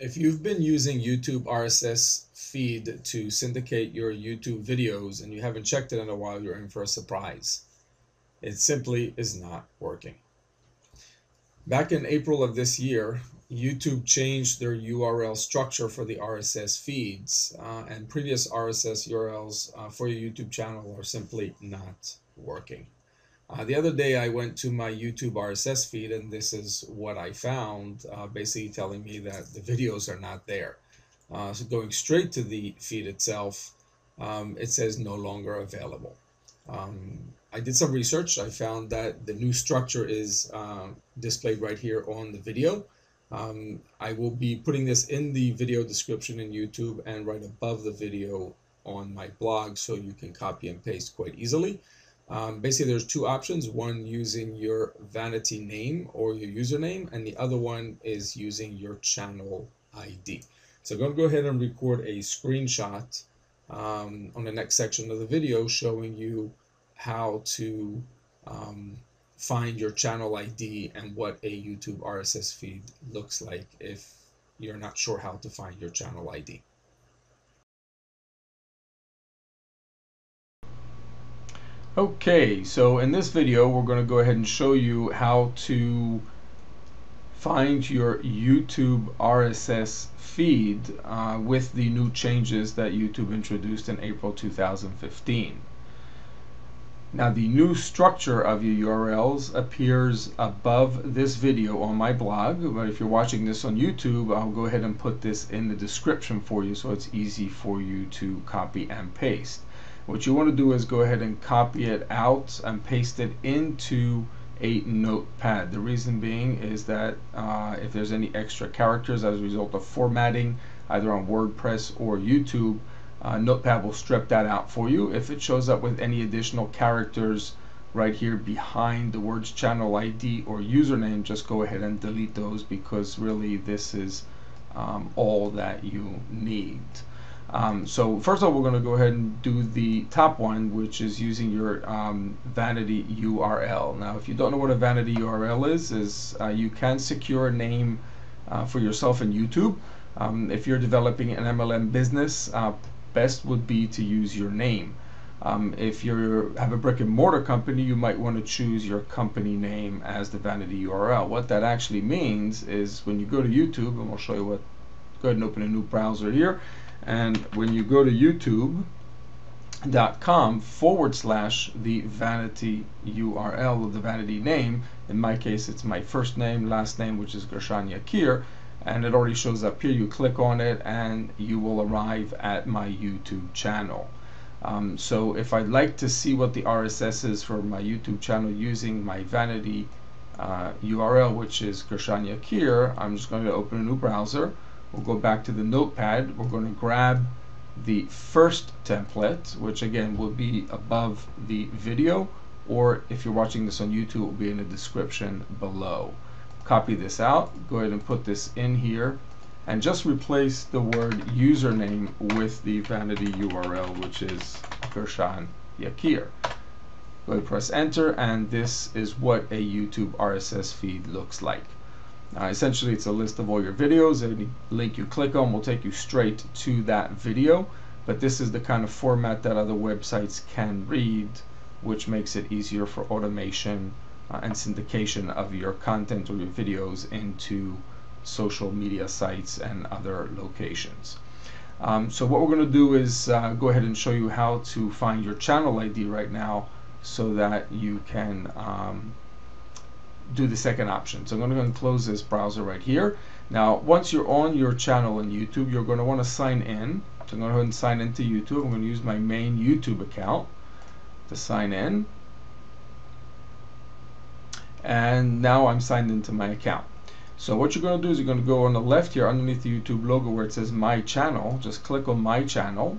If you've been using YouTube RSS feed to syndicate your YouTube videos and you haven't checked it in a while, you're in for a surprise. It simply is not working. Back in April of this year, YouTube changed their URL structure for the RSS feeds, uh, and previous RSS URLs uh, for your YouTube channel are simply not working. Uh, the other day I went to my YouTube RSS feed and this is what I found, uh, basically telling me that the videos are not there. Uh, so going straight to the feed itself, um, it says no longer available. Um, I did some research. I found that the new structure is uh, displayed right here on the video. Um, I will be putting this in the video description in YouTube and right above the video on my blog so you can copy and paste quite easily. Um, basically, there's two options, one using your vanity name or your username, and the other one is using your channel ID. So I'm going to go ahead and record a screenshot um, on the next section of the video showing you how to um, find your channel ID and what a YouTube RSS feed looks like if you're not sure how to find your channel ID. Okay, so in this video we're going to go ahead and show you how to find your YouTube RSS feed uh, with the new changes that YouTube introduced in April 2015. Now the new structure of your URLs appears above this video on my blog, but if you're watching this on YouTube, I'll go ahead and put this in the description for you so it's easy for you to copy and paste. What you want to do is go ahead and copy it out and paste it into a notepad. The reason being is that uh, if there's any extra characters as a result of formatting either on WordPress or YouTube, uh, Notepad will strip that out for you. If it shows up with any additional characters right here behind the words channel ID or username, just go ahead and delete those because really this is um, all that you need. Um, so first of all, we're going to go ahead and do the top one, which is using your um, vanity URL. Now, if you don't know what a vanity URL is, is uh, you can secure a name uh, for yourself in YouTube. Um, if you're developing an MLM business, uh, best would be to use your name. Um, if you have a brick and mortar company, you might want to choose your company name as the vanity URL. What that actually means is when you go to YouTube, and we'll show you what, go ahead and open a new browser here and when you go to youtube.com forward slash the vanity URL of the vanity name, in my case it's my first name, last name, which is Gershon Yakir, and it already shows up here. You click on it and you will arrive at my YouTube channel. Um, so if I'd like to see what the RSS is for my YouTube channel using my vanity uh, URL, which is Gershon Yakir, I'm just going to open a new browser. We'll go back to the notepad. We're going to grab the first template, which again will be above the video, or if you're watching this on YouTube, it will be in the description below. Copy this out, go ahead and put this in here, and just replace the word username with the vanity URL, which is Gershon Yakir. Go ahead and press enter, and this is what a YouTube RSS feed looks like. Uh, essentially, it's a list of all your videos. Any link you click on will take you straight to that video. But this is the kind of format that other websites can read, which makes it easier for automation uh, and syndication of your content or your videos into social media sites and other locations. Um, so what we're going to do is uh, go ahead and show you how to find your channel ID right now so that you can um, do the second option. So I'm going to go and close this browser right here. Now, once you're on your channel in YouTube, you're going to want to sign in. So I'm going to go ahead and sign into YouTube. I'm going to use my main YouTube account to sign in. And now I'm signed into my account. So what you're going to do is you're going to go on the left here underneath the YouTube logo where it says My Channel. Just click on My Channel.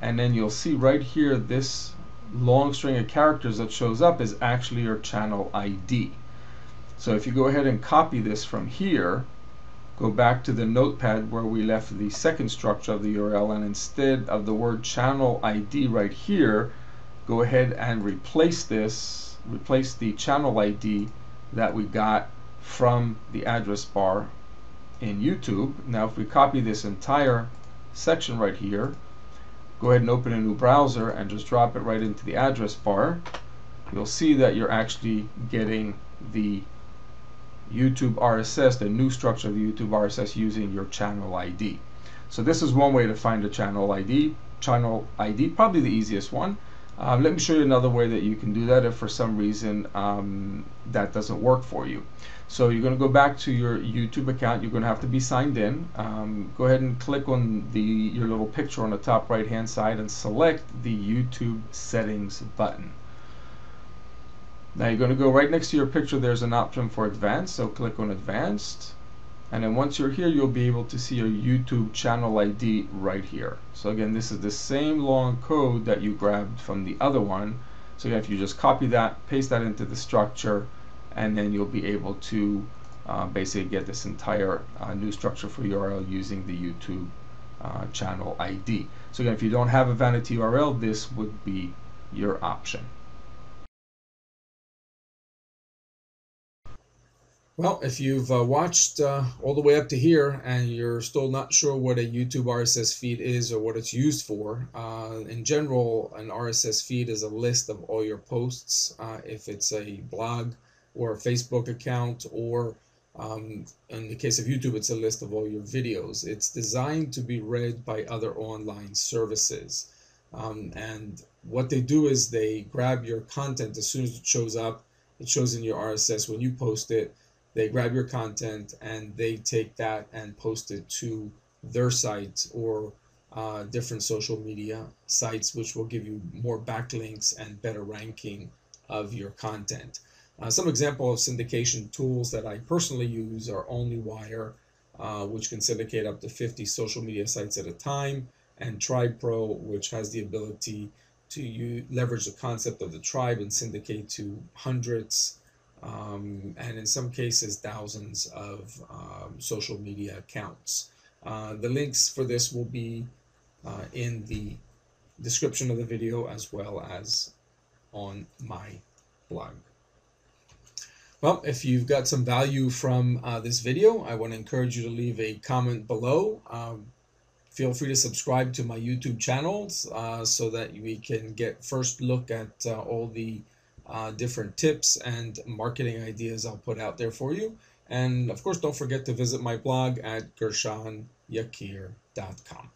And then you'll see right here this long string of characters that shows up is actually your channel ID. So if you go ahead and copy this from here, go back to the notepad where we left the second structure of the URL and instead of the word channel ID right here, go ahead and replace this, replace the channel ID that we got from the address bar in YouTube. Now if we copy this entire section right here, go ahead and open a new browser and just drop it right into the address bar, you'll see that you're actually getting the YouTube RSS, the new structure of the YouTube RSS using your channel ID. So this is one way to find a channel ID. Channel ID, probably the easiest one. Um, let me show you another way that you can do that if for some reason um, that doesn't work for you. So you're going to go back to your YouTube account. You're going to have to be signed in. Um, go ahead and click on the your little picture on the top right hand side and select the YouTube settings button. Now you're going to go right next to your picture. There's an option for advanced. So click on advanced. And then once you're here, you'll be able to see your YouTube channel ID right here. So again, this is the same long code that you grabbed from the other one. So again, if you just copy that, paste that into the structure, and then you'll be able to uh, basically get this entire uh, new structure for URL using the YouTube uh, channel ID. So again, if you don't have a vanity URL, this would be your option. Well, if you've uh, watched uh, all the way up to here and you're still not sure what a YouTube RSS feed is or what it's used for, uh, in general, an RSS feed is a list of all your posts. Uh, if it's a blog or a Facebook account, or um, in the case of YouTube, it's a list of all your videos. It's designed to be read by other online services. Um, and what they do is they grab your content as soon as it shows up, it shows in your RSS when you post it they grab your content and they take that and post it to their site or uh, different social media sites, which will give you more backlinks and better ranking of your content. Uh, some example of syndication tools that I personally use are OnlyWire, uh, which can syndicate up to 50 social media sites at a time, and TribePro, which has the ability to use, leverage the concept of the tribe and syndicate to hundreds um, and in some cases thousands of um, social media accounts. Uh, the links for this will be uh, in the description of the video as well as on my blog. Well, if you've got some value from uh, this video, I want to encourage you to leave a comment below. Um, feel free to subscribe to my YouTube channels uh, so that we can get first look at uh, all the uh, different tips and marketing ideas I'll put out there for you. And of course, don't forget to visit my blog at gershonyakir.com.